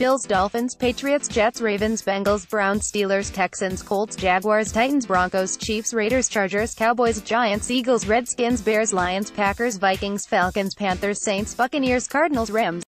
Bills, Dolphins, Patriots, Jets, Ravens, Bengals, Browns, Steelers, Texans, Colts, Jaguars, Titans, Broncos, Chiefs, Raiders, Chargers, Cowboys, Giants, Eagles, Redskins, Bears, Lions, Packers, Vikings, Falcons, Panthers, Saints, Buccaneers, Cardinals, Rams.